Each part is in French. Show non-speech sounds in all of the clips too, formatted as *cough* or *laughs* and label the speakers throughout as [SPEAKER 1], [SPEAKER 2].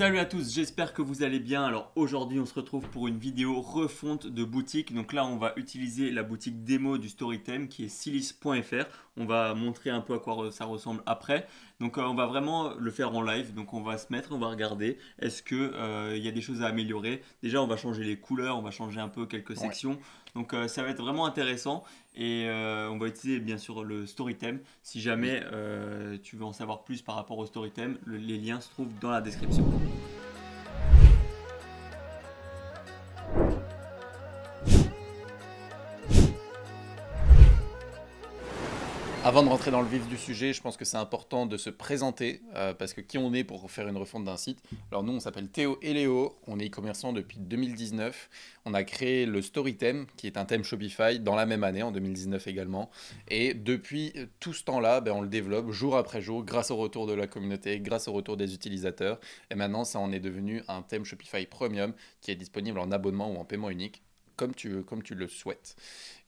[SPEAKER 1] Salut à tous, j'espère que vous allez bien. Alors aujourd'hui on se retrouve pour une vidéo refonte de boutique. Donc là on va utiliser la boutique démo du Storytime qui est silis.fr. On va montrer un peu à quoi ça ressemble après. Donc euh, on va vraiment le faire en live. Donc on va se mettre, on va regarder. Est-ce qu'il euh, y a des choses à améliorer? Déjà on va changer les couleurs, on va changer un peu quelques sections. Donc euh, ça va être vraiment intéressant. Et on va utiliser bien sûr le Storytime. Si jamais tu veux en savoir plus par rapport au Storytime, les liens se trouvent dans la description.
[SPEAKER 2] Avant de rentrer dans le vif du sujet, je pense que c'est important de se présenter, euh, parce que qui on est pour faire une refonte d'un site? Alors nous, on s'appelle Théo et Léo, on est e-commerçant depuis 2019. On a créé le Storytheme, qui est un thème Shopify, dans la même année, en 2019 également. Et depuis tout ce temps-là, ben, on le développe jour après jour, grâce au retour de la communauté, grâce au retour des utilisateurs. Et maintenant, ça en est devenu un thème Shopify Premium, qui est disponible en abonnement ou en paiement unique comme tu, comme tu le souhaites.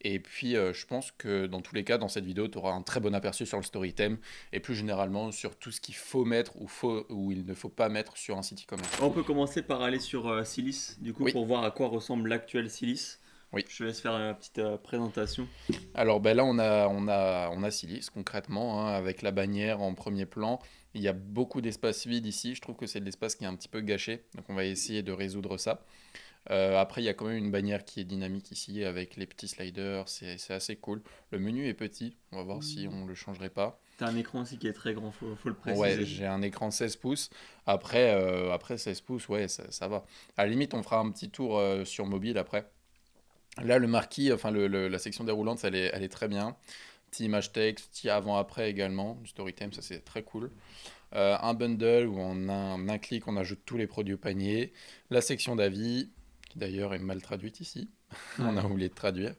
[SPEAKER 2] Et puis, euh, je pense que dans tous les cas, dans cette vidéo, tu auras un très bon aperçu sur le story theme et plus généralement sur tout ce qu'il faut mettre ou, faut, ou il ne faut pas mettre sur un site e-commerce.
[SPEAKER 1] On peut commencer par aller sur euh, Silis, du coup, pour voir à quoi ressemble l'actuel Silis.
[SPEAKER 2] Oui.
[SPEAKER 1] Je te laisse faire une petite euh, présentation.
[SPEAKER 2] Alors ben là, on a, on a, on a Silis concrètement, hein, avec la bannière en premier plan. Il y a beaucoup d'espace vide ici. Je trouve que c'est de l'espace qui est un petit peu gâché. Donc on va essayer de résoudre ça. Euh, après, il y a quand même une bannière qui est dynamique ici avec les petits sliders, c'est assez cool. Le menu est petit, on va voir si on le changerait pas.
[SPEAKER 1] T'as un écran aussi qui est très grand, faut, faut le préciser.
[SPEAKER 2] Ouais, j'ai un écran 16 pouces. Après, euh, après 16 pouces, ouais, ça, va. À la limite, on fera un petit tour euh, sur mobile après. Là, le marquis, enfin la section déroulante, elle est, elle est très bien. Petit image texte, petit avant-après également, du Storytime, ça c'est très cool. un bundle où en un, un clic on ajoute tous les produits au panier. La section d'avis, qui d'ailleurs est mal traduite ici. *laughs* On a oublié de traduire.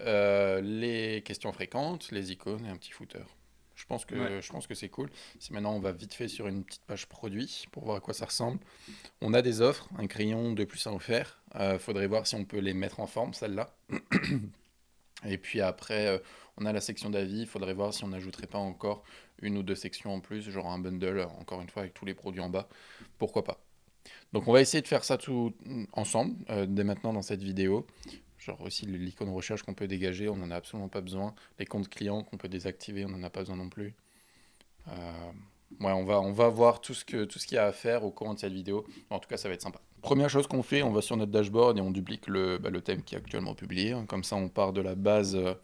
[SPEAKER 2] Euh, les questions fréquentes, les icônes et un petit footer. Je pense que, je pense que c'est cool. Si maintenant on va vite fait sur une petite page produit pour voir à quoi ça ressemble. On a des offres, un crayon de plus à offert. Euh, faudrait voir si on peut les mettre en forme, celle-là. *clears throat* Et puis après, euh, on a la section d'avis. Il faudrait voir si on n'ajouterait pas encore une ou deux sections en plus, genre un bundle, encore une fois, avec tous les produits en bas. Pourquoi pas donc on va essayer de faire ça tout ensemble euh, dès maintenant dans cette vidéo. Genre aussi l'icône recherche qu'on peut dégager, on n'en a absolument pas besoin. Les comptes clients qu'on peut désactiver, on n'en a pas besoin non plus. Euh, ouais, on va, voir tout ce qu'il y a à faire au courant de cette vidéo. En tout cas, ça va être sympa. Première chose qu'on fait, on va sur notre dashboard et on duplique le, bah, thème qui est actuellement publié. Comme ça, on part de la base euh,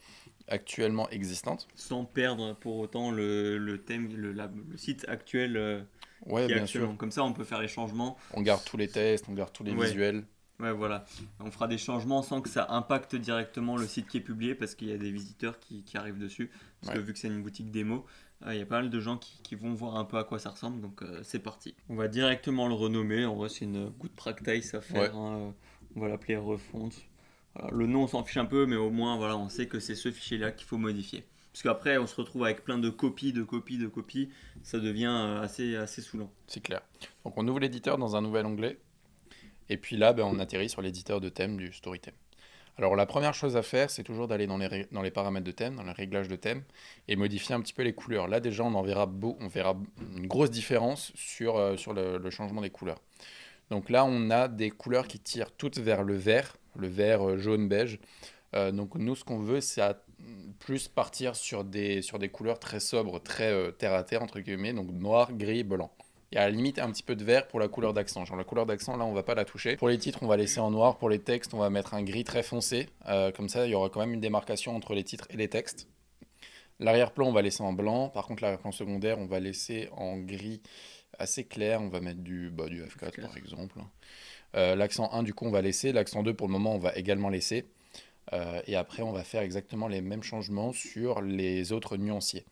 [SPEAKER 2] actuellement existante.
[SPEAKER 1] Sans perdre pour autant le, thème, le, site actuel.
[SPEAKER 2] Ouais, bien sûr.
[SPEAKER 1] Comme ça, on peut faire les changements.
[SPEAKER 2] On garde tous les tests, on garde tous les visuels.
[SPEAKER 1] Ouais, voilà. On fera des changements sans que ça impacte directement le site qui est publié parce qu'il y a des visiteurs qui, qui arrivent dessus. Parce que vu que c'est une boutique démo, euh, il y a pas mal de gens qui, qui, vont voir un peu à quoi ça ressemble. Donc euh, c'est parti. On va directement le renommer. En vrai, c'est une good practice à faire. Hein. On va l'appeler refonte. Le nom, on s'en fiche un peu, mais au moins, voilà, on sait que c'est ce fichier-là qu'il faut modifier. Parce qu'après, on se retrouve avec plein de copies, de copies, de copies. Ça devient euh, assez, assez saoulant.
[SPEAKER 2] C'est clair. Donc, on ouvre l'éditeur dans un nouvel onglet. Et puis là, ben, on atterrit sur l'éditeur de thème du StoryTheme. Alors, la première chose à faire, c'est toujours d'aller dans les, dans les paramètres de thème, dans les réglages de thème, et modifier un petit peu les couleurs. Là, déjà, on en verra, beau, on verra une grosse différence sur, euh, sur le, changement des couleurs. Donc là, on a des couleurs qui tirent toutes vers le vert, le vert euh, jaune-beige. donc, nous, ce qu'on veut, c'est plus partir sur des, sur des couleurs très sobres, très euh, terre à terre, entre guillemets, donc noir, gris, blanc. Et à la limite un petit peu de vert pour la couleur d'accent. Genre la couleur d'accent, là, on va pas la toucher. Pour les titres, on va laisser en noir. Pour les textes, on va mettre un gris très foncé. Euh, comme ça, il y aura quand même une démarcation entre les titres et les textes. L'arrière-plan, on va laisser en blanc. Par contre, l'arrière-plan secondaire, on va laisser en gris assez clair. On va mettre du, bah, du F4, par exemple. Euh, l'accent 1, du coup, on va laisser. L'accent 2, pour le moment, on va également laisser. Euh, et après, on va faire exactement les mêmes changements sur les autres nuanciers.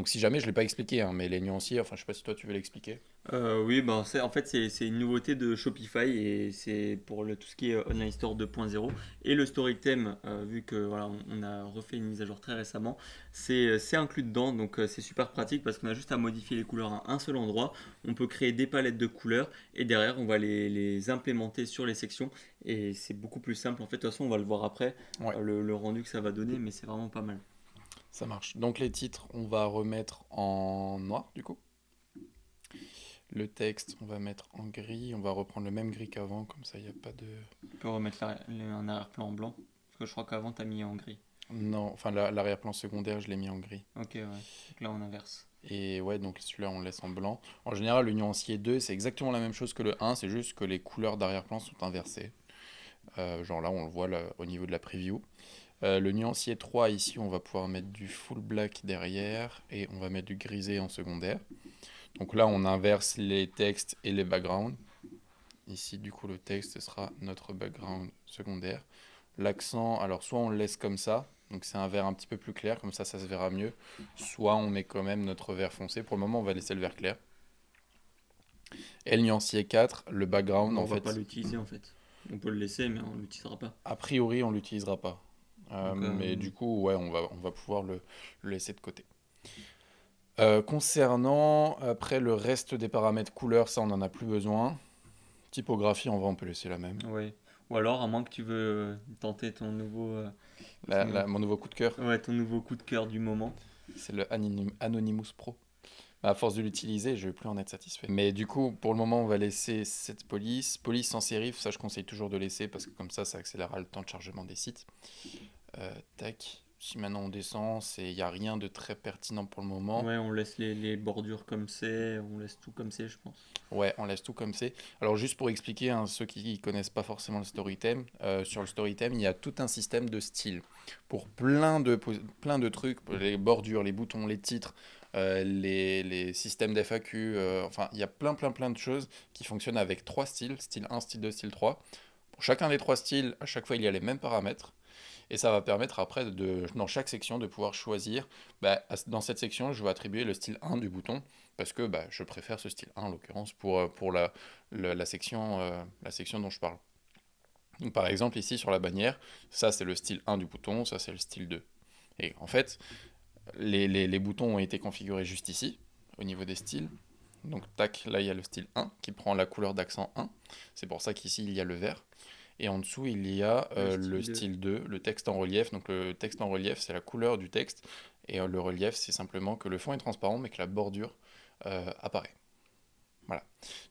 [SPEAKER 2] Donc si jamais, je ne l'ai pas expliqué, hein, mais les nuanciers, enfin je sais pas si toi tu veux l'expliquer.
[SPEAKER 1] Euh, oui, ben, en fait c'est une nouveauté de Shopify et c'est pour le, tout ce qui est Online Store 2.0 et le Story Theme, euh, vu que voilà, on, a refait une mise à jour très récemment, c'est inclus dedans, donc euh, c'est super pratique parce qu'on a juste à modifier les couleurs à un seul endroit. On peut créer des palettes de couleurs et derrière on va les, les implémenter sur les sections et c'est beaucoup plus simple. En fait, de toute façon, on va le voir après, le, le rendu que ça va donner, mais c'est vraiment pas mal.
[SPEAKER 2] Ça marche. Donc les titres, on va remettre en noir du coup. Le texte, on va mettre en gris. On va reprendre le même gris qu'avant, comme ça, il n'y a pas de...
[SPEAKER 1] Tu peux remettre un arrière-plan en blanc Parce que je crois qu'avant, tu as mis en gris.
[SPEAKER 2] Non, enfin, la- l'arrière-plan secondaire, je l'ai mis en gris.
[SPEAKER 1] Ok, ouais. Donc là, on inverse.
[SPEAKER 2] Et ouais, donc celui-là, on le laisse en blanc. En général, le nuancier 2, c'est exactement la même chose que le 1, c'est juste que les couleurs d'arrière-plan sont inversées. Euh, genre là, on le voit là, au niveau de la preview. Euh, le nuancier 3, ici, on va pouvoir mettre du full black derrière et on va mettre du grisé en secondaire. Donc là, on inverse les textes et les backgrounds. Ici, du coup, le texte sera notre background secondaire. L'accent, alors soit on le laisse comme ça, donc c'est un vert un petit peu plus clair, comme ça, ça se verra mieux. Soit on met quand même notre vert foncé. Pour le moment, on va laisser le vert clair. Et le nuancier 4, le background,
[SPEAKER 1] on
[SPEAKER 2] en
[SPEAKER 1] va
[SPEAKER 2] fait,
[SPEAKER 1] pas l'utiliser en fait. On peut le laisser, mais on l'utilisera pas.
[SPEAKER 2] a priori, on l'utilisera pas. Euh,
[SPEAKER 1] Donc, euh,
[SPEAKER 2] mais du coup, ouais, on va, on va pouvoir le, le laisser de côté. Euh, concernant après le reste des paramètres couleurs, ça on n'en a plus besoin. Typographie, en vrai, on peut laisser la même.
[SPEAKER 1] Ouais. Ou alors, à moins que tu veux tenter ton nouveau, euh,
[SPEAKER 2] La- la- mon nouveau coup de cœur,
[SPEAKER 1] ouais, ton nouveau coup de cœur du moment.
[SPEAKER 2] c'est le Anonym- Anonymous Pro. À force de l'utiliser, je vais plus en être satisfait. Mais du coup, pour le moment, on va laisser cette police. Police sans sérif, ça je conseille toujours de laisser parce que comme ça, ça accélérera le temps de chargement des sites. Euh, tac. Si maintenant on descend, il n'y a rien de très pertinent pour le moment.
[SPEAKER 1] Ouais, on laisse les, les bordures comme c'est, on laisse tout comme c'est, je pense.
[SPEAKER 2] Ouais, on laisse tout comme c'est. Alors juste pour expliquer, hein, ceux qui connaissent pas forcément le Storytime, euh, sur le Storytime, il y a tout un système de style pour plein de, plein de trucs, les bordures, les boutons, les titres, euh, les, les systèmes d'FAQ, euh, enfin il y a plein plein plein de choses qui fonctionnent avec trois styles, style 1, style 2, style 3. Pour chacun des trois styles, à chaque fois il y a les mêmes paramètres. Et ça va permettre après, de, dans chaque section, de pouvoir choisir, bah, dans cette section, je vais attribuer le style 1 du bouton, parce que bah, je préfère ce style 1 en l'occurrence pour, euh, pour la, la, section, euh, la section dont je parle. Par exemple, ici sur la bannière, ça c'est le style 1 du bouton, ça c'est le style 2. Et en fait, les, les, les boutons ont été configurés juste ici, au niveau des styles. Donc, tac, là il y a le style 1 qui prend la couleur d'accent 1. C'est pour ça qu'ici il y a le vert. Et en dessous, il y a euh,
[SPEAKER 1] Le
[SPEAKER 2] le,
[SPEAKER 1] style
[SPEAKER 2] style 2, le texte en relief. Donc, le texte en relief, c'est la couleur du texte. Et euh, le relief, c'est simplement que le fond est transparent, mais que la bordure euh, apparaît. Voilà.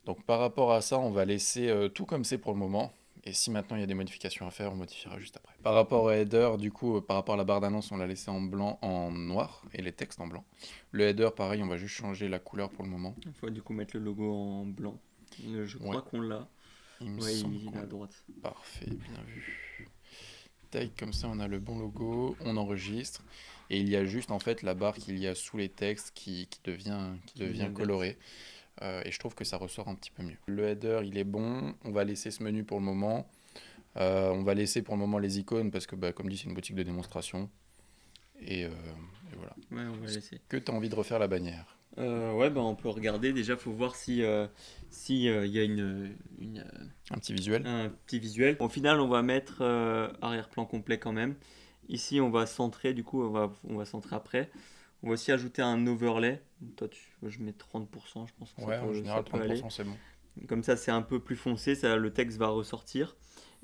[SPEAKER 2] Donc, par rapport à ça, on va laisser euh, tout comme c'est pour le moment. Et si maintenant il y a des modifications à faire, on modifiera juste après. Par rapport au header, du coup, par rapport à la barre d'annonce, on l'a laissé en blanc, en noir, et les textes en blanc. Le header, pareil, on va juste changer la couleur pour le moment.
[SPEAKER 1] Il faut du coup mettre le logo en blanc. Je crois
[SPEAKER 2] Ouais.
[SPEAKER 1] qu'on l'a.
[SPEAKER 2] Il me semble
[SPEAKER 1] il est à droite.
[SPEAKER 2] Parfait, bien vu. Tac, comme ça on a le bon logo, on enregistre. Et il y a juste en fait la barre qu'il y a sous les textes qui, qui devient, qui devient colorée. Euh, et je trouve que ça ressort un petit peu mieux. Le header il est bon, on va laisser ce menu pour le moment. Euh, on va laisser pour le moment les icônes parce que bah, comme dit c'est une boutique de démonstration. Et, euh, et voilà.
[SPEAKER 1] Ouais, on va laisser.
[SPEAKER 2] Que tu as envie de refaire la bannière?
[SPEAKER 1] Euh, ouais, bah on peut regarder. Déjà, faut voir si euh, si euh, y a une, une,
[SPEAKER 2] Un petit visuel
[SPEAKER 1] un petit visuel. Au final, on va mettre arrière-plan complet quand même. Ici, on va centrer. Du coup, on va on va centrer après. On va aussi ajouter un overlay. Toi, tu, je mets 30%. Je pense que ça
[SPEAKER 2] Ouais,
[SPEAKER 1] peut-
[SPEAKER 2] en général
[SPEAKER 1] ça peut.
[SPEAKER 2] 30% c'est bon.
[SPEAKER 1] Comme ça, c'est un peu plus foncé, ça, le texte va ressortir.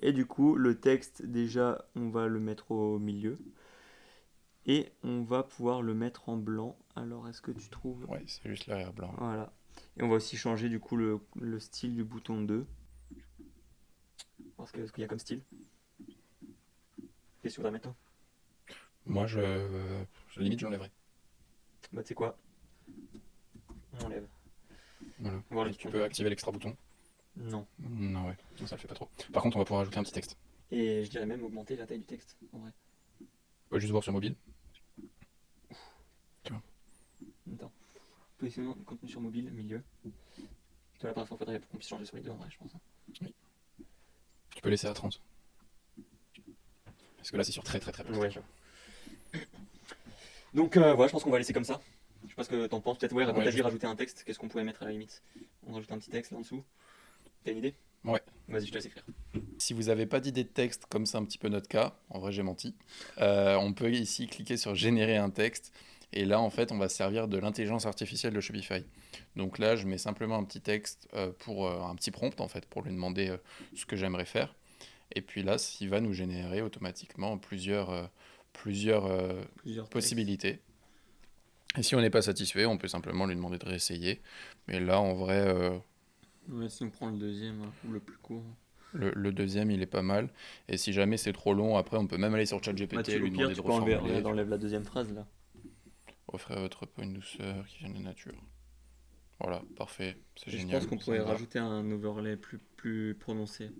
[SPEAKER 1] Et du coup, le texte, déjà, on va le mettre au milieu. Et on va pouvoir le mettre en blanc. Alors, est-ce que tu trouves
[SPEAKER 2] Ouais, c'est juste l'arrière blanc.
[SPEAKER 1] Voilà. Et on va aussi changer du coup le, le style du bouton 2. Parce que ce qu'il y a comme style? Qu'est-ce que tu mettre
[SPEAKER 2] Moi je, euh, je limite j'enlèverai.
[SPEAKER 1] Bah, tu sais quoi? On enlève.
[SPEAKER 2] Voilà. Tu peux activer l'extra bouton?
[SPEAKER 1] Non.
[SPEAKER 2] Non, ouais, ça, ça le fait pas trop. Par contre, on va pouvoir ajouter un petit texte.
[SPEAKER 1] Et je dirais même augmenter la taille du texte, en vrai.
[SPEAKER 2] On va juste voir sur mobile.
[SPEAKER 1] Attends. Positionnement de contenu sur mobile, milieu. Toi, la première fois, faudrait qu'on puisse changer sur les deux, en vrai, je pense. hein.
[SPEAKER 2] Tu peux laisser à 30. Parce que là, c'est sur très très très peu.
[SPEAKER 1] Ouais, Donc, euh, voilà, je pense qu'on va laisser comme ça. Je sais pas ce que t'en penses. Peut-être, ouais,
[SPEAKER 2] Ouais, je-
[SPEAKER 1] rajouter un texte. Qu'est-ce qu'on pourrait mettre à la limite? On rajoute un petit texte là en dessous. T'as une idée?
[SPEAKER 2] Ouais.
[SPEAKER 1] Vas-y, je te laisse écrire.
[SPEAKER 2] Si vous n'avez pas d'idée de texte, comme c'est un petit peu notre cas, en vrai j'ai menti, euh, on peut ici cliquer sur générer un texte. Et là, en fait, on va se servir de l'intelligence artificielle de Shopify. Donc là, je mets simplement un petit texte euh, pour euh, un petit prompt, en fait, pour lui demander euh, ce que j'aimerais faire. Et puis là, il va nous générer automatiquement plusieurs, plusieurs
[SPEAKER 1] textes.
[SPEAKER 2] possibilités. Et si on n'est pas satisfait, on peut simplement lui demander de réessayer. Mais là, en vrai, euh,
[SPEAKER 1] Ouais, si on prend le deuxième, hein, ou le plus court.
[SPEAKER 2] le, le deuxième, il est pas mal. Et si jamais c'est trop long, après, on peut même aller sur ChatGPT
[SPEAKER 1] Bah,
[SPEAKER 2] et lui
[SPEAKER 1] pire,
[SPEAKER 2] demander
[SPEAKER 1] tu
[SPEAKER 2] de
[SPEAKER 1] peux enlever, enlève la deuxième phrase là.
[SPEAKER 2] Offrez à votre peau une douceur qui vient de nature. Voilà, parfait. C'est
[SPEAKER 1] Et Je
[SPEAKER 2] génial.
[SPEAKER 1] pense qu'on pourrait rajouter un overlay plus, plus prononcé.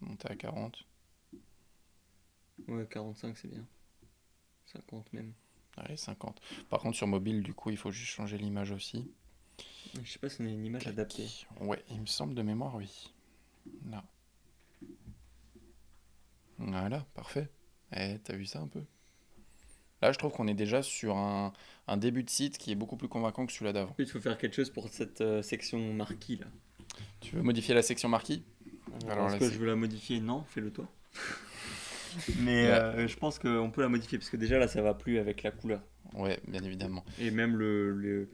[SPEAKER 2] Monter à 40.
[SPEAKER 1] Ouais, 45 c'est bien. 50 même.
[SPEAKER 2] Allez, 50. Par contre, sur mobile, du coup, il faut juste changer l'image aussi.
[SPEAKER 1] Je sais pas si on a une image adaptée.
[SPEAKER 2] Ouais, il me semble de mémoire, oui. Là. Voilà, parfait. Eh, t'as vu ça un peu? Là, je trouve qu'on est déjà sur un, un début de site qui est beaucoup plus convaincant que celui-là d'avant.
[SPEAKER 1] Il faut faire quelque chose pour cette euh, section marquis là.
[SPEAKER 2] Tu veux modifier la section marquis? Alors,
[SPEAKER 1] Est-ce
[SPEAKER 2] là,
[SPEAKER 1] que
[SPEAKER 2] c'est-
[SPEAKER 1] je veux la modifier? Non, fais-le toi. *laughs* Mais euh, je pense qu'on peut la modifier parce que déjà là ça va plus avec la couleur.
[SPEAKER 2] Ouais, bien évidemment.
[SPEAKER 1] Et même le, le-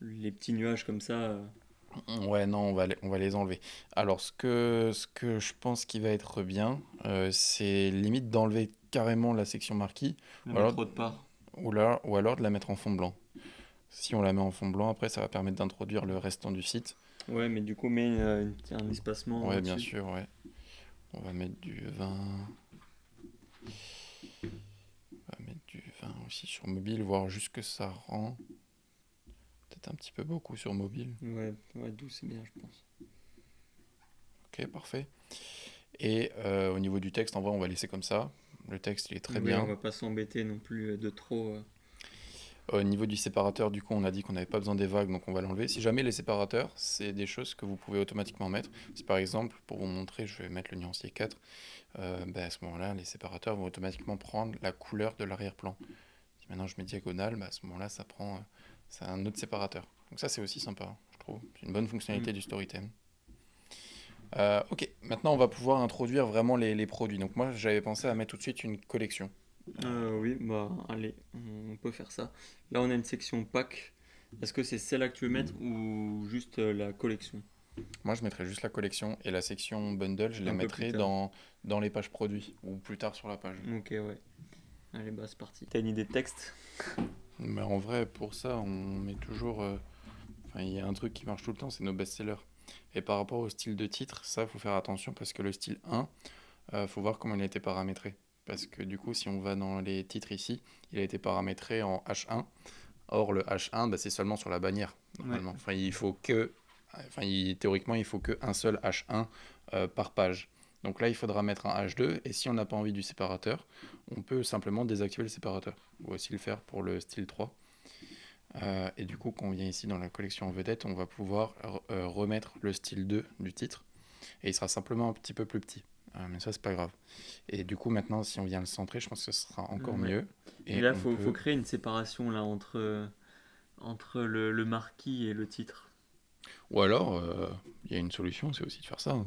[SPEAKER 1] les petits nuages comme ça. euh,
[SPEAKER 2] Ouais, non, on va les, on va les enlever. Alors, ce que, ce que je pense qui va être bien, euh, c'est limite d'enlever carrément la section marquis,
[SPEAKER 1] le
[SPEAKER 2] Alors-
[SPEAKER 1] part.
[SPEAKER 2] ou, là, ou alors de la mettre en fond blanc. Si on la met en fond blanc, après, ça va permettre d'introduire le restant du site.
[SPEAKER 1] Ouais, mais du coup, mets une- un espacement.
[SPEAKER 2] Ouais, bien sûr, ouais. On va mettre du 20. On va mettre du 20 aussi sur mobile, voir juste que ça rend. Peut-être un petit peu beaucoup sur mobile.
[SPEAKER 1] Ouais, ouais 12 c'est bien, je pense.
[SPEAKER 2] Ok, parfait. Et euh, au niveau du texte, en vrai, on va laisser comme ça. Le texte, il est très
[SPEAKER 1] Oui,
[SPEAKER 2] bien.
[SPEAKER 1] On va pas s'embêter non plus euh, de trop. euh.
[SPEAKER 2] Au niveau du séparateur, du coup, on a dit qu'on n'avait pas besoin des vagues, donc on va l'enlever. Si jamais les séparateurs, c'est des choses que vous pouvez automatiquement mettre. Si par exemple, pour vous montrer, je vais mettre le nuancier 4, euh, ben, à ce moment-là, les séparateurs vont automatiquement prendre la couleur de l'arrière-plan. Si maintenant je mets diagonale, ben, à ce moment-là, ça prend euh, un autre séparateur. Donc ça, c'est aussi sympa, je trouve. C'est une bonne fonctionnalité
[SPEAKER 1] Mm.
[SPEAKER 2] du Storytime. Euh, ok, maintenant on va pouvoir introduire vraiment les, les produits. Donc moi, j'avais pensé à mettre tout de suite une collection.
[SPEAKER 1] Euh, oui, bah allez, on peut faire ça. Là, on a une section pack. Est-ce que c'est celle-là que tu veux mettre ou juste euh, la collection?
[SPEAKER 2] Moi, je mettrais juste la collection et la section bundle, je la
[SPEAKER 1] tard.
[SPEAKER 2] dans, dans les pages produits ou plus tard sur la page.
[SPEAKER 1] Ok, ouais. Allez, bah c'est parti. T'as une idée de texte?
[SPEAKER 2] Mais en vrai, pour ça, on met toujours. euh, Enfin, il y a un truc qui marche tout le temps, c'est nos best-sellers. Et par rapport au style de titre, ça, faut faire attention parce que le style 1, euh, faut voir comment il a été paramétré. Parce que du coup, si on va dans les titres ici, il a été paramétré en H1. Or, le H1, bah, c'est seulement sur la bannière, normalement. Enfin, il faut que. Enfin, il- théoriquement, il faut qu'un seul H1 euh, par page. Donc là, il faudra mettre un H2. Et si on n'a pas envie du séparateur, on peut simplement désactiver le séparateur. Ou aussi le faire pour le style 3. Euh, et du coup, quand on vient ici dans la collection en vedette, on va pouvoir euh, remettre le style 2 du titre. Et il sera simplement un petit peu plus petit. Euh, mais ça, c'est pas grave. Et du coup, maintenant, si on vient le centrer, je pense que ce sera encore
[SPEAKER 1] Ouais.
[SPEAKER 2] mieux.
[SPEAKER 1] Et, là,
[SPEAKER 2] on
[SPEAKER 1] faut,
[SPEAKER 2] peut-
[SPEAKER 1] faut créer une séparation là entre, entre le, le marquis et le titre.
[SPEAKER 2] Ou alors, euh, il y a une solution, c'est aussi de faire ça. hein.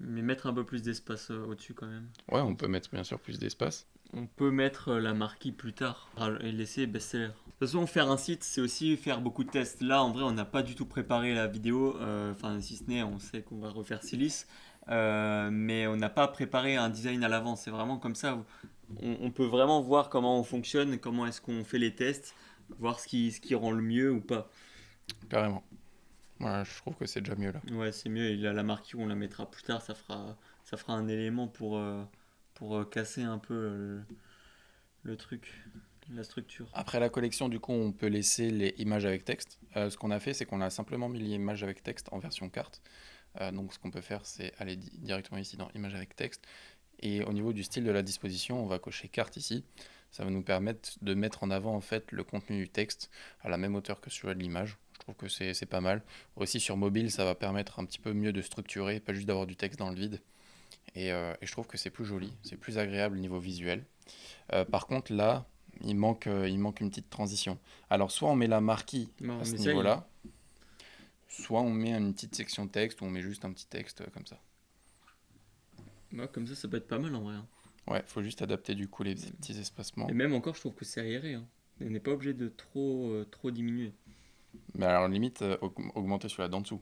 [SPEAKER 1] Mais mettre un peu plus d'espace euh, au-dessus quand même.
[SPEAKER 2] Ouais, on peut mettre bien sûr plus d'espace.
[SPEAKER 1] On peut mettre euh, la marquis plus tard et laisser best-seller. De toute façon, faire un site, c'est aussi faire beaucoup de tests. Là, en vrai, on n'a pas du tout préparé la vidéo. euh, Enfin, si ce n'est, on sait qu'on va refaire Silice. Euh, mais on n'a pas préparé un design à l'avance. C'est vraiment comme ça. On, on peut vraiment voir comment on fonctionne, comment est-ce qu'on fait les tests, voir ce qui, ce qui rend le mieux ou pas.
[SPEAKER 2] Carrément. Voilà, je trouve que c'est déjà mieux là.
[SPEAKER 1] Ouais, c'est mieux. Et là, la marquis, on la mettra plus tard. Ça fera, ça fera un élément pour, euh, pour euh, casser un peu euh, le truc, la structure.
[SPEAKER 2] Après la collection, du coup, on peut laisser les images avec texte. Euh, ce qu'on a fait, c'est qu'on a simplement mis les images avec texte en version carte. Donc, ce qu'on peut faire, c'est aller di- directement ici dans images avec texte. Et au niveau du style de la disposition, on va cocher carte ici. Ça va nous permettre de mettre en avant en fait le contenu du texte à la même hauteur que celui de l'image. Je trouve que c'est pas mal. Aussi sur mobile, ça va permettre un petit peu mieux de structurer, pas juste d'avoir du texte dans le vide. Et, euh, et je trouve que c'est plus joli, c'est plus agréable au niveau visuel. Euh, par contre, là, il manque, euh, il manque une petite transition. Alors, soit on met la marquis
[SPEAKER 1] Non,
[SPEAKER 2] à ce niveau-là, soit on met une petite section texte ou on met juste un petit texte comme ça.
[SPEAKER 1] Ouais, comme ça, ça peut être pas mal en vrai. hein.
[SPEAKER 2] Ouais, faut juste adapter du coup les petits espacements.
[SPEAKER 1] Et même encore, je trouve que c'est aéré. Hein. On n'est pas obligé de trop, euh, trop diminuer.
[SPEAKER 2] Mais alors, limite, euh, aug- augmenter celui-là d'en dessous.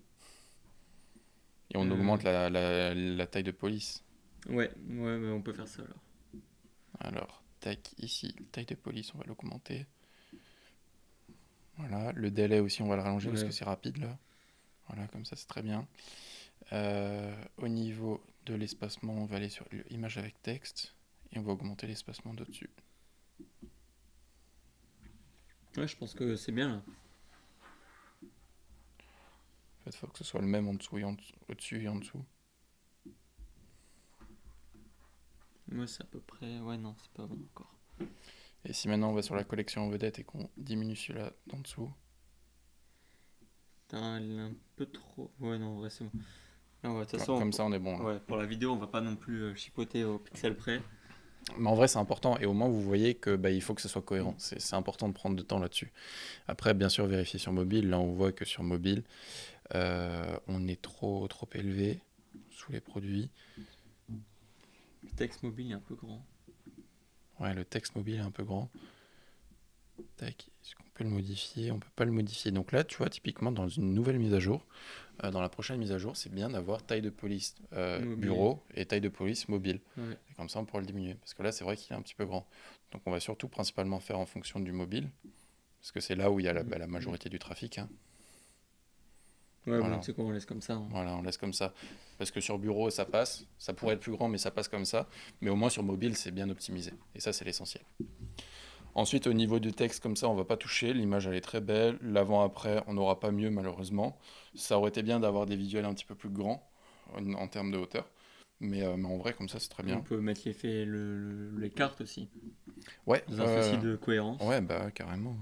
[SPEAKER 2] Et on
[SPEAKER 1] Euh.
[SPEAKER 2] augmente la, la- la taille de police.
[SPEAKER 1] Ouais, ouais, mais on peut faire ça alors.
[SPEAKER 2] Alors, tac, ici, taille de police, on va l'augmenter. Voilà, le délai aussi, on va le rallonger parce que c'est rapide là. Voilà, comme ça, c'est très bien. Euh, au niveau de l'espacement, on va aller sur l'image avec texte et on va augmenter l'espacement d'au-dessus.
[SPEAKER 1] Ouais, je pense que c'est bien là.
[SPEAKER 2] Fait, faut que ce soit le même en dessous et en dessous- au-dessus et en dessous.
[SPEAKER 1] Moi, c'est à peu près. Ouais, non, c'est pas bon encore.
[SPEAKER 2] Et si maintenant on va sur la collection en vedette et qu'on diminue celui-là d'en dessous,
[SPEAKER 1] Putain, elle est un peu trop. Ouais, non, en vrai, c'est bon. Là, ouais, de toute façon,
[SPEAKER 2] comme ça on est bon. là.
[SPEAKER 1] Ouais, pour la vidéo, on va pas non plus euh, chipoter au pixel près.
[SPEAKER 2] Mais en vrai, c'est important. Et au moins, vous voyez que bah, il faut que ce soit cohérent. C'est important de prendre de temps là-dessus. Après, bien sûr, vérifier sur mobile. Là, on voit que sur mobile, euh, on est trop, trop élevé sous les produits.
[SPEAKER 1] Le texte mobile est un peu grand.
[SPEAKER 2] Ouais, le texte mobile est un peu grand. Tac, est-ce qu'on peut le modifier? On peut pas le modifier. Donc là, tu vois, typiquement, dans une nouvelle mise à jour, euh, dans la prochaine mise à jour, c'est bien d'avoir taille de police euh, bureau et taille de police mobile.
[SPEAKER 1] Ouais.
[SPEAKER 2] Et comme ça, on pourra le diminuer. Parce que là, c'est vrai qu'il est un petit peu grand. Donc on va surtout principalement faire en fonction du mobile. Parce que c'est là où il y a la, bah, la majorité du trafic. hein.
[SPEAKER 1] Ouais,
[SPEAKER 2] Voilà.
[SPEAKER 1] bon, tu sais quoi, on laisse comme ça. hein.
[SPEAKER 2] Voilà, on laisse comme ça. Parce que sur bureau, ça passe. Ça pourrait être plus grand, mais ça passe comme ça. Mais au moins sur mobile, c'est bien optimisé. Et ça, c'est l'essentiel. Ensuite, au niveau du texte, comme ça, on va pas toucher. L'image, elle est très belle. L'avant-après, on n'aura pas mieux, malheureusement. Ça aurait été bien d'avoir des visuels un petit peu plus grands en, en termes de hauteur. Mais, euh, mais en vrai, comme ça, c'est très
[SPEAKER 1] On
[SPEAKER 2] bien.
[SPEAKER 1] peut mettre l'effet, le, le- les cartes aussi.
[SPEAKER 2] Ouais,
[SPEAKER 1] Dans un
[SPEAKER 2] euh,
[SPEAKER 1] souci de cohérence.
[SPEAKER 2] Ouais, bah carrément.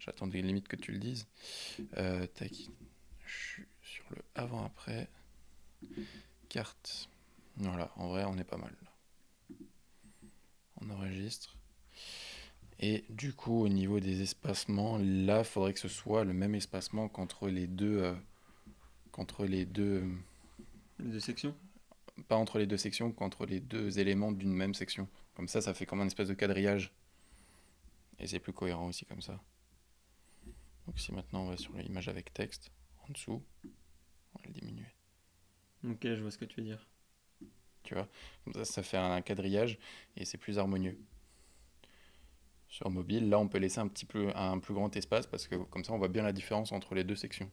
[SPEAKER 2] J'attendais limite que tu le dises. Euh, tac. Je suis sur le avant-après. Carte. Voilà, en vrai, on est pas mal. là. On enregistre. Et du coup, au niveau des espacements, là, il faudrait que ce soit le même espacement qu'entre les deux. euh, qu'entre les deux.
[SPEAKER 1] Les deux sections?
[SPEAKER 2] Pas entre les deux sections, qu'entre les deux éléments d'une même section. Comme ça, ça fait comme un espèce de quadrillage. Et c'est plus cohérent aussi comme ça. Donc si maintenant on va sur l'image avec texte, en dessous, on va le diminuer.
[SPEAKER 1] Ok, je vois ce que tu veux dire.
[SPEAKER 2] Tu vois? Comme ça, ça fait un quadrillage et c'est plus harmonieux. Sur mobile, là, on peut laisser un petit peu un plus grand espace parce que comme ça, on voit bien la différence entre les deux sections.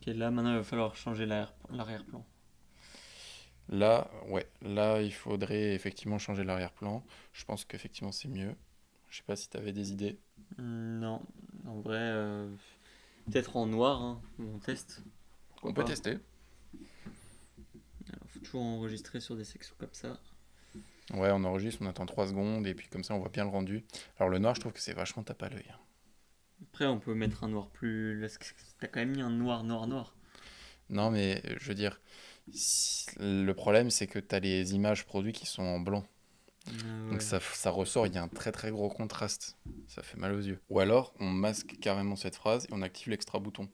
[SPEAKER 1] Ok, là maintenant il va falloir changer l'arrière- l'arrière-plan.
[SPEAKER 2] Là, ouais, là, il faudrait effectivement changer l'arrière-plan. Je pense qu'effectivement, c'est mieux. Je sais pas si tu avais des idées.
[SPEAKER 1] Hmm, Non, en vrai, euh, peut-être en noir, hein, on teste.
[SPEAKER 2] On peut tester.
[SPEAKER 1] Alors, faut toujours enregistrer sur des sections comme ça.
[SPEAKER 2] Ouais, on enregistre, on attend 3 secondes et puis comme ça, on voit bien le rendu. Alors le noir, je trouve que c'est vachement tape à l'œil. hein.
[SPEAKER 1] Après, on peut mettre un noir plus. T'as quand même mis un noir, noir, noir.
[SPEAKER 2] Non, mais je veux dire, le problème, c'est que tu as les images produits qui sont en blanc.
[SPEAKER 1] Ah
[SPEAKER 2] Donc ça, ça ressort, il y a un très très gros contraste. Ça fait mal aux yeux. Ou alors, on masque carrément cette phrase et on active l'extra bouton.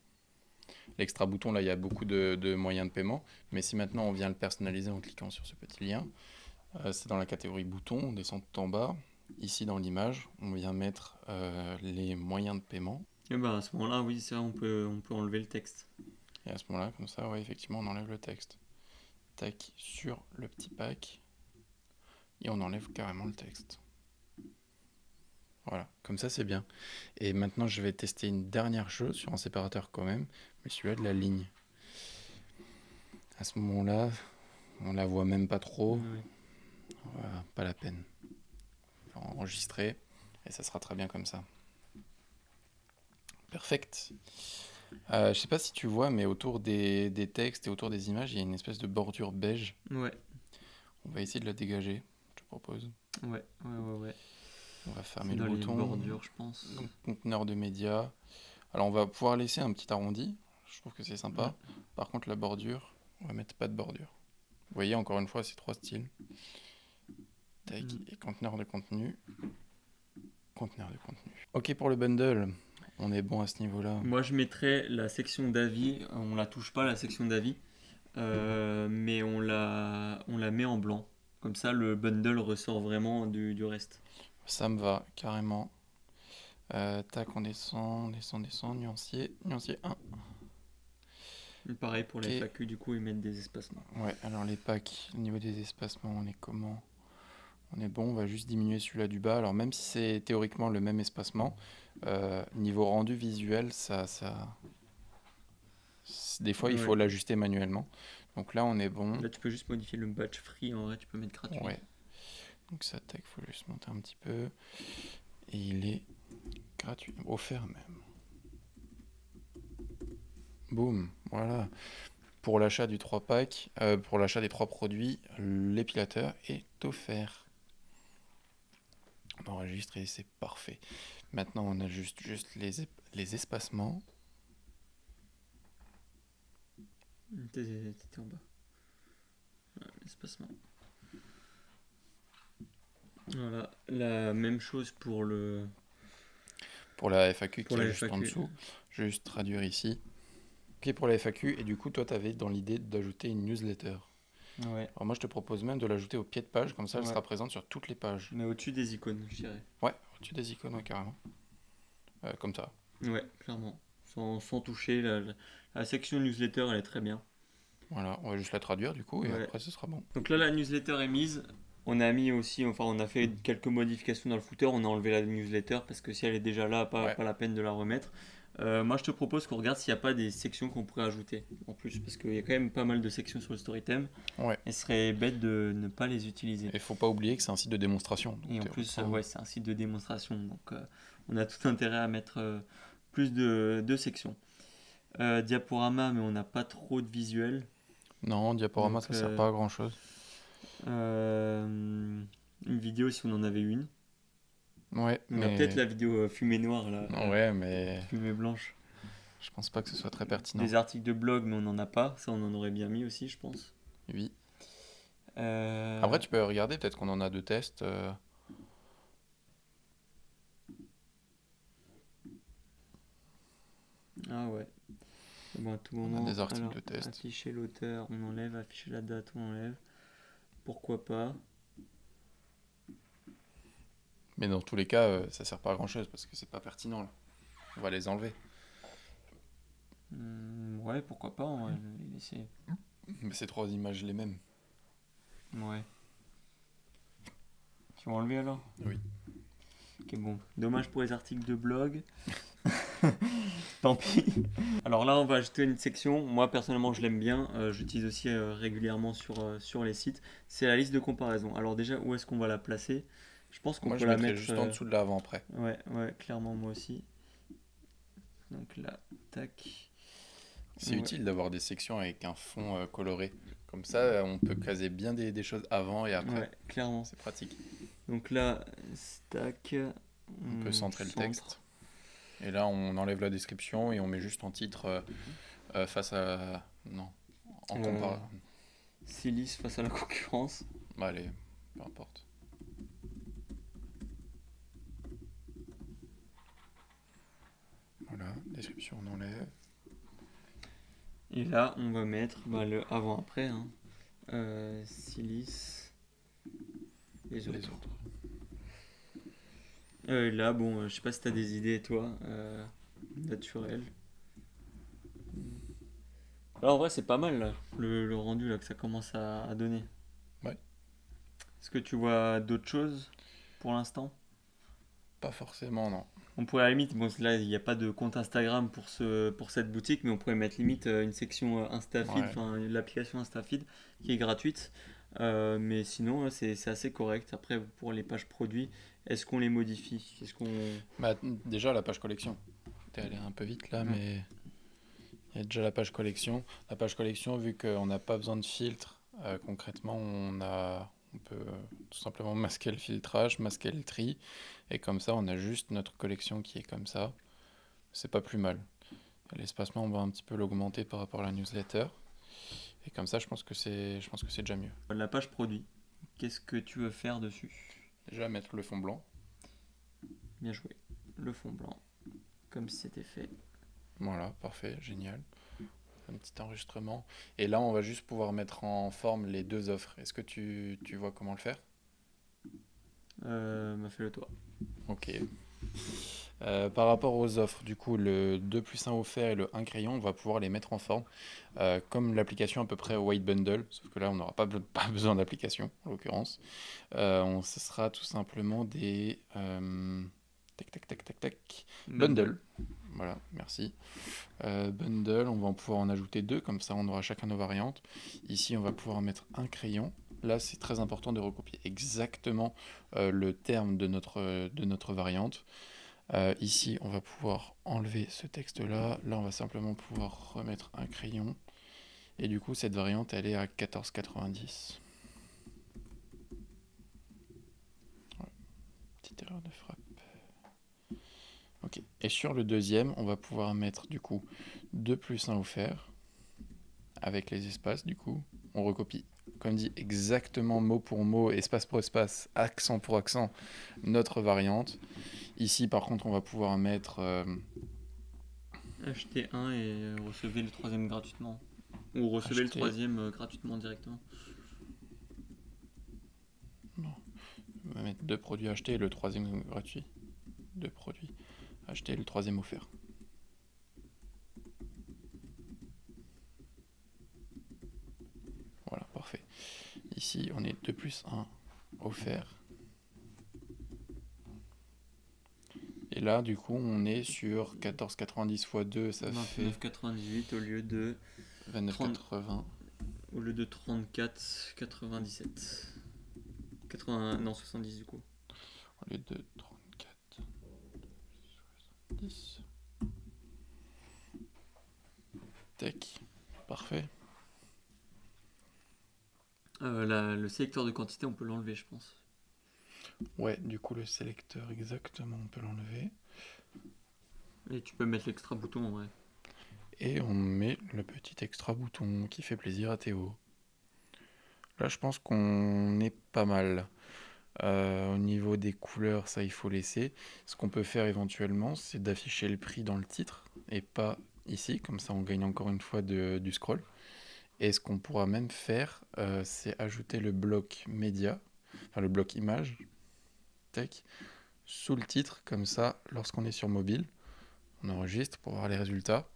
[SPEAKER 2] L'extra bouton, là, il y a beaucoup de, de moyens de paiement. Mais si maintenant on vient le personnaliser en cliquant sur ce petit lien, c'est dans la catégorie bouton, on descend tout en bas. Ici, dans l'image, on vient mettre euh, les moyens de paiement.
[SPEAKER 1] Et ben à ce moment-là, oui, vrai, on peut, on peut enlever le texte.
[SPEAKER 2] Et à ce moment-là, comme ça, ouais, effectivement, on enlève le texte. Tac, sur le petit pack. Et on enlève carrément le texte. Voilà, comme ça c'est bien. Et maintenant, je vais tester une dernière chose sur un séparateur quand même, mais celui-là de la ligne. À ce moment-là, on la voit même pas trop.
[SPEAKER 1] Ouais.
[SPEAKER 2] Voilà, pas la peine. Enregistrer et ça sera très bien comme ça. Perfect. Euh, je sais pas si tu vois, mais autour des, des textes et autour des images, il y a une espèce de bordure beige.
[SPEAKER 1] Ouais,
[SPEAKER 2] On va essayer de la dégager, je te propose.
[SPEAKER 1] ouais, ouais, ouais. ouais.
[SPEAKER 2] On va fermer le
[SPEAKER 1] dans les
[SPEAKER 2] bouton.
[SPEAKER 1] bordures, je pense.
[SPEAKER 2] Donc, conteneur de médias. Alors, on va pouvoir laisser un petit arrondi. Je trouve que c'est sympa. Par contre, la bordure, on va mettre pas de bordure. Vous voyez, encore une fois, c'est trois styles.
[SPEAKER 1] Mm.
[SPEAKER 2] et conteneur de contenu. Conteneur de contenu. Ok pour le bundle. On est bon à ce niveau-là.
[SPEAKER 1] Moi, je mettrais la section d'avis. On la touche pas, la section d'avis. euh, mais on la, on la met en blanc. Comme ça, le bundle ressort vraiment du, du reste.
[SPEAKER 2] Ça me va carrément. Euh, tac, on descend, on descend, descend. Nuancier, nuancier 1.
[SPEAKER 1] Et pareil pour les
[SPEAKER 2] Ok.
[SPEAKER 1] FAQ, du coup, ils mettent des espacements.
[SPEAKER 2] Ouais, alors les packs, au niveau des espacements, on est comment? On est bon, on va juste diminuer celui-là du bas. Alors même si c'est théoriquement le même espacement, euh, niveau rendu visuel, ça, ça... Des fois, il faut l'ajuster manuellement. Donc là, on est bon.
[SPEAKER 1] Là, tu peux juste modifier le batch free. En vrai, tu peux mettre gratuit.
[SPEAKER 2] Ouais. Donc ça, tac, faut juste monter un petit peu. Et il est gratuit, offert même. Boum, voilà. Pour l'achat du 3 pack, euh, pour l'achat des trois produits, l'épilateur est offert. Et c'est parfait. Maintenant, on ajuste juste les, les espacements.
[SPEAKER 1] T'étais en bas. Voilà, L'espacement. Voilà, la même chose pour le.
[SPEAKER 2] Pour la FAQ
[SPEAKER 1] Pour
[SPEAKER 2] qui est juste en dessous, je vais juste traduire ici. Ok pour la FAQ, et du coup, toi, tu avais dans l'idée d'ajouter une newsletter.
[SPEAKER 1] Ouais.
[SPEAKER 2] Alors moi, je te propose même de l'ajouter au pied de page, comme ça, elle
[SPEAKER 1] Ouais.
[SPEAKER 2] sera présente sur toutes les pages.
[SPEAKER 1] Mais au-dessus des icônes, je dirais.
[SPEAKER 2] Ouais, au-dessus des icônes, ouais, carrément. Euh, comme ça.
[SPEAKER 1] Ouais, clairement. Sans, sans toucher. La, la- la section newsletter, elle est très bien.
[SPEAKER 2] Voilà, on va juste la traduire, du coup, et
[SPEAKER 1] Ouais.
[SPEAKER 2] après, ce sera bon.
[SPEAKER 1] Donc là, la newsletter est mise. On a mis aussi, enfin, on a fait quelques modifications dans le footer. On a enlevé la newsletter parce que si elle est déjà là, pas,
[SPEAKER 2] Ouais.
[SPEAKER 1] pas la peine de la remettre. Euh, moi, je te propose qu'on regarde s'il n'y a pas des sections qu'on pourrait ajouter en plus. Parce qu'il y a quand même pas mal de sections sur le Storytime.
[SPEAKER 2] Ouais.
[SPEAKER 1] Et ce serait bête de ne pas les utiliser.
[SPEAKER 2] Et faut pas oublier que c'est un site de démonstration.
[SPEAKER 1] Et en
[SPEAKER 2] théoriquement-
[SPEAKER 1] plus, euh, ouais, c'est un site de démonstration. Donc, euh, on a tout intérêt à mettre euh, plus de, de sections. Euh, diaporama, mais on n'a pas trop de visuels.
[SPEAKER 2] Non, diaporama,
[SPEAKER 1] Donc,
[SPEAKER 2] ça sert
[SPEAKER 1] euh,
[SPEAKER 2] pas à grand-chose.
[SPEAKER 1] Euh, une vidéo si on en avait une.
[SPEAKER 2] Ouais,
[SPEAKER 1] On a
[SPEAKER 2] mais...
[SPEAKER 1] peut-être la vidéo euh, fumée noire là.
[SPEAKER 2] Ouais, mais
[SPEAKER 1] Fumée blanche.
[SPEAKER 2] je pense pas que ce soit très pertinent.
[SPEAKER 1] Des articles de blog, mais on n'en a pas. Ça, on en aurait bien mis aussi, je pense.
[SPEAKER 2] Oui.
[SPEAKER 1] Euh,
[SPEAKER 2] Après, tu peux regarder, peut-être qu'on en a deux tests. euh,
[SPEAKER 1] Ah ouais. Bon, à tout
[SPEAKER 2] On a
[SPEAKER 1] moment.
[SPEAKER 2] des articles
[SPEAKER 1] alors,
[SPEAKER 2] de test.
[SPEAKER 1] Afficher l'auteur, on enlève. Afficher la date, on enlève. Pourquoi pas
[SPEAKER 2] Mais dans tous les cas, euh, ça sert pas à grand-chose parce que c'est pas pertinent, là. On va les enlever.
[SPEAKER 1] Hmm, Ouais, pourquoi pas on va les laisser.
[SPEAKER 2] Mais ces trois images les mêmes.
[SPEAKER 1] Ouais. Tu vas enlever alors?
[SPEAKER 2] Oui.
[SPEAKER 1] Ok, bon. Dommage pour les articles de blog. *laughs* Tant pis. Alors là, on va ajouter une section. Moi, personnellement, je l'aime bien. Euh, J'utilise aussi euh, régulièrement sur, euh, sur les sites. C'est la liste de comparaison. Alors déjà, où est-ce qu'on va la placer? Je pense qu'on
[SPEAKER 2] Moi,
[SPEAKER 1] peut
[SPEAKER 2] je
[SPEAKER 1] la mettre...
[SPEAKER 2] juste en dessous de l'avant-après.
[SPEAKER 1] Ouais, ouais, clairement, moi aussi. Donc là, tac.
[SPEAKER 2] C'est
[SPEAKER 1] Ouais.
[SPEAKER 2] utile d'avoir des sections avec un fond euh, coloré. Comme ça, on peut caser bien des, des choses avant et après.
[SPEAKER 1] Ouais, clairement.
[SPEAKER 2] C'est pratique.
[SPEAKER 1] Donc là, tac.
[SPEAKER 2] On peut centrer le texte. Et là, on enlève la description et on met juste en titre euh, euh, face à. Non. En comparaison.
[SPEAKER 1] Face à la concurrence.
[SPEAKER 2] Bah, allez, peu importe. Voilà, description, on enlève.
[SPEAKER 1] Et là, on va mettre bah, le avant-après. Hein. Euh, Silis. Les autres.
[SPEAKER 2] Les autres.
[SPEAKER 1] Euh, là, bon, euh, je sais pas si t'as des idées, toi. Naturel. Alors, en vrai, c'est pas mal, là, le, le rendu là, que ça commence à, à donner.
[SPEAKER 2] Ouais.
[SPEAKER 1] Est-ce que tu vois d'autres choses pour l'instant?
[SPEAKER 2] Pas forcément, non.
[SPEAKER 1] On pourrait à la limite, bon là il n'y a pas de compte Instagram pour, ce, pour cette boutique, mais on pourrait mettre limite euh, une section euh, InstaFeed,
[SPEAKER 2] Ouais.
[SPEAKER 1] enfin l'application InstaFeed qui est gratuite. Euh, mais sinon c'est assez correct. Après pour les pages produits, est-ce qu'on les modifie? Qu'on
[SPEAKER 2] Bah, déjà, la page collection. T'es allé un peu vite là, mais il y a déjà la page collection. La page collection, vu qu'on n'a pas besoin de filtre, euh, concrètement, on, a, on peut euh, tout simplement masquer le filtrage, masquer le tri, et comme ça, on a juste notre collection qui est comme ça. C'est pas plus mal. L'espacement, on va un petit peu l'augmenter par rapport à la newsletter. Et comme ça, je pense que c'est, je pense que c'est déjà mieux.
[SPEAKER 1] la page produit Qu'est-ce que tu veux faire dessus?
[SPEAKER 2] Déjà, mettre le fond blanc.
[SPEAKER 1] Bien joué. Le fond blanc, comme si c'était fait.
[SPEAKER 2] Voilà, parfait, génial. Un petit enregistrement. Et là, on va juste pouvoir mettre en forme les deux offres. Est-ce que tu, tu vois comment le faire?
[SPEAKER 1] Euh, m'a fait le toit.
[SPEAKER 2] Ok. Euh, par rapport aux offres, du coup, le 2 plus 1 offert et le 1 crayon, on va pouvoir les mettre en forme, euh, comme l'application à peu près White Bundle, sauf que là, on n'aura pas, *laughs* pas, besoin d'application, en l'occurrence. Euh, ce sera tout simplement des... tac, tac, tac, tac, tac. Bundle. Voilà, merci. bundle, on va pouvoir en ajouter deux, comme ça on aura chacun nos variantes. Ici, on va pouvoir mettre un crayon. Là, c'est très important de recopier exactement le terme de notre, de notre variante. Euh, ici, on va pouvoir enlever ce texte-là. Là, on va simplement pouvoir remettre un crayon. Et du coup, cette variante, elle est à 14,90. Petite erreur de frappe. Et sur le deuxième, on va pouvoir mettre du coup 2 plus 1 offert. Avec les espaces, du coup. On recopie comme dit exactement mot pour mot, espace pour espace, accent pour accent, notre variante. Ici, par contre, on va pouvoir mettre. Euh,
[SPEAKER 1] Acheter un et recevez le troisième gratuitement. Ou recevez le troisième euh, gratuitement directement.
[SPEAKER 2] Non. On va mettre deux produits achetés et le troisième gratuit. Deux produits achetés et le troisième offert. Voilà, parfait. Ici, on est 2 plus 1 offert. Et là, du coup, on est sur 14,90 x 2, ça fait
[SPEAKER 1] 29,98 au lieu de
[SPEAKER 2] 29,80.
[SPEAKER 1] Au lieu de 34,97. 80, non, 70 du coup.
[SPEAKER 2] Au lieu de 34, 70. Tech, parfait.
[SPEAKER 1] Euh, le sélecteur de quantité, on peut l'enlever, je pense.
[SPEAKER 2] Ouais, du coup, le sélecteur, exactement, on peut l'enlever.
[SPEAKER 1] Et tu peux mettre l'extra bouton vrai.
[SPEAKER 2] Et on met le petit extra bouton qui fait plaisir à Théo. Là, je pense qu'on est pas mal. Euh, au niveau des couleurs, ça il faut laisser. Ce qu'on peut faire éventuellement, c'est d'afficher le prix dans le titre et pas ici, comme ça on gagne encore une fois du scroll. Et ce qu'on pourra même faire, euh, c'est ajouter le bloc média, enfin le bloc image, tech, sous le titre, comme ça, lorsqu'on est sur mobile, on enregistre pour voir les résultats.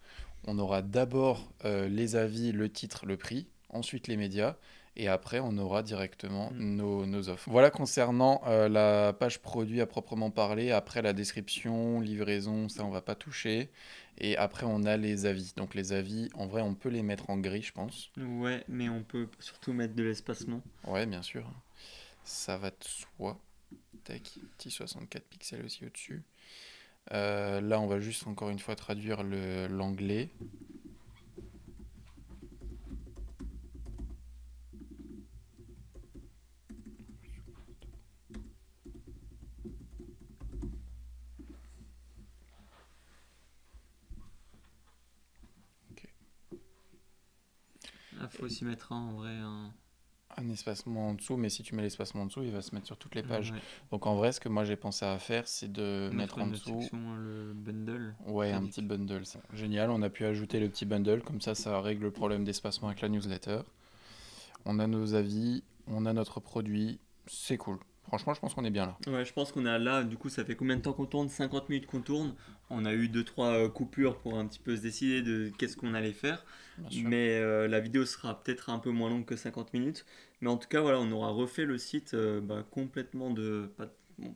[SPEAKER 2] On aura d'abord euh, les avis, le titre, le prix, ensuite les médias, et après on aura directement mm. nos, offres. Voilà concernant euh, la page produit à proprement parler, après la description, livraison, ça on va pas toucher. Et après, on a les avis. Donc les avis, en vrai, on peut les mettre en gris, je pense.
[SPEAKER 1] Ouais, mais on peut surtout mettre de l'espacement.
[SPEAKER 2] Ouais, bien sûr. Ça va de soi. Tac, petit 64 pixels aussi au-dessus. Euh, là, on va juste encore une fois traduire l'anglais.
[SPEAKER 1] Aussi mettre un, en vrai un...
[SPEAKER 2] un... espacement en dessous, mais si tu mets l'espacement en dessous, il va se mettre sur toutes les pages. Donc en vrai, ce que moi j'ai pensé à faire, c'est de mettre, en dessous.
[SPEAKER 1] le bundle.
[SPEAKER 2] Ouais, un petit bundle. Génial, on a pu ajouter le petit bundle, comme ça, ça règle le problème d'espacement avec la newsletter. On a nos avis, on a notre produit, c'est cool. Franchement, je pense qu'on est bien là.
[SPEAKER 1] Ouais, je pense qu'on est là. Du coup, ça fait combien de temps qu'on tourne? 50 minutes qu'on tourne. On a eu 2-3 euh, coupures pour un petit peu se décider de qu'est-ce qu'on allait faire. Mais euh, la vidéo sera peut-être un peu moins longue que 50 minutes. Mais en tout cas, voilà, on aura refait le site euh, bah, complètement de. Pas,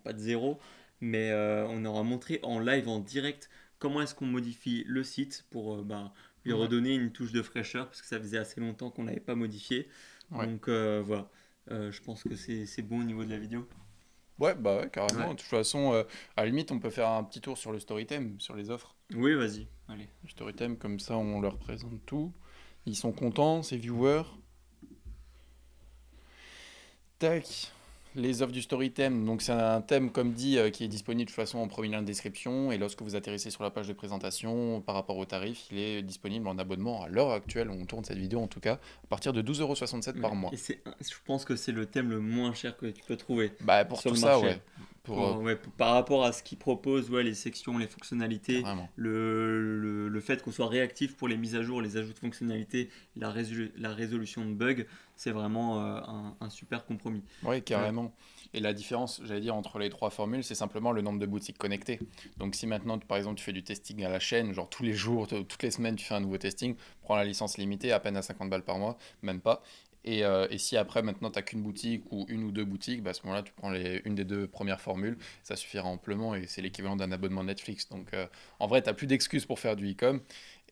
[SPEAKER 1] pas, de zéro, mais on aura montré en live, en direct, comment est-ce qu'on modifie le site pour bah, lui redonner une touche de fraîcheur, parce que ça faisait assez longtemps qu'on n'avait pas modifié. Donc voilà. Euh, je pense que c'est bon au niveau de la vidéo.
[SPEAKER 2] Ouais, bah ouais, carrément. De toute façon, euh, à la limite, on peut faire un petit tour sur le Storytime, sur les offres.
[SPEAKER 1] Oui, vas-y. Allez.
[SPEAKER 2] Le Storytime, comme ça, on leur présente tout. Ils sont contents, ces viewers. Tac les offres du story theme. Donc c'est un thème, comme dit, euh, qui est disponible de toute façon en premier lien de description. Et lorsque vous atterrissez sur la page de présentation, par rapport au tarif, il est disponible en abonnement à l'heure actuelle, on tourne cette vidéo en tout cas, à partir de 12,67€ par mois.
[SPEAKER 1] Et je pense que c'est le thème le moins cher que tu peux trouver.
[SPEAKER 2] Bah pour tout ça, ouais.
[SPEAKER 1] Pour, ouais, par rapport à ce qu'ils proposent, ouais, les sections, les fonctionnalités, le, le, le, fait qu'on soit réactif pour les mises à jour, les ajouts de fonctionnalités, la, la résolution de bugs, c'est vraiment un, un, super compromis.
[SPEAKER 2] Oui, carrément. Et la différence, j'allais dire, entre les trois formules, c'est simplement le nombre de boutiques connectées. Donc si maintenant, par exemple, tu fais du testing à la chaîne, genre tous les jours, toutes les semaines, tu fais un nouveau testing, prends la licence limitée, à peine à 50 balles par mois, même pas. Et, euh, et, si après, maintenant, tu n'as qu'une boutique ou une ou deux boutiques, bah, à ce moment-là, tu prends les, une des deux premières formules, ça suffira amplement et c'est l'équivalent d'un abonnement Netflix. Donc, euh, en vrai, tu n'as plus d'excuses pour faire du e-com.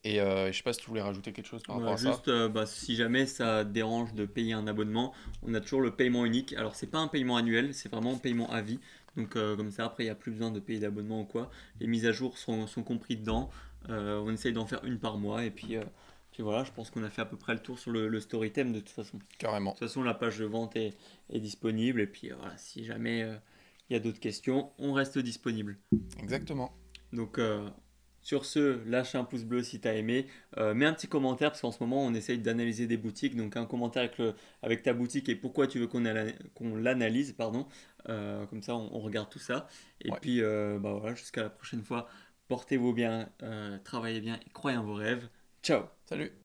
[SPEAKER 2] Et euh, je sais pas si tu voulais rajouter quelque chose par rapport à
[SPEAKER 1] juste,
[SPEAKER 2] ça.
[SPEAKER 1] bah, si jamais ça dérange de payer un abonnement, on a toujours le paiement unique. Alors, c'est pas un paiement annuel, c'est vraiment un paiement à vie. Donc, comme ça, après, il n'y a plus besoin de payer d'abonnement ou quoi. Les mises à jour sont, sont compris dedans. on essaye d'en faire une par mois et puis voilà, je pense qu'on a fait à peu près le tour sur le, story theme de toute façon.
[SPEAKER 2] Carrément.
[SPEAKER 1] De toute façon, la page de vente est, disponible. Et puis euh, voilà, si jamais euh, il y a d'autres questions, on reste disponible.
[SPEAKER 2] Exactement.
[SPEAKER 1] Donc euh, sur ce, lâche un pouce bleu si tu as aimé. mets un petit commentaire parce qu'en ce moment, on essaye d'analyser des boutiques. Donc un commentaire avec, le, avec ta boutique et pourquoi tu veux qu'on l'analyse. pardon. comme ça, on, regarde tout ça. Et puis bah voilà, jusqu'à la prochaine fois. Portez-vous bien, travaillez bien et croyez en vos rêves. Ciao
[SPEAKER 2] Salut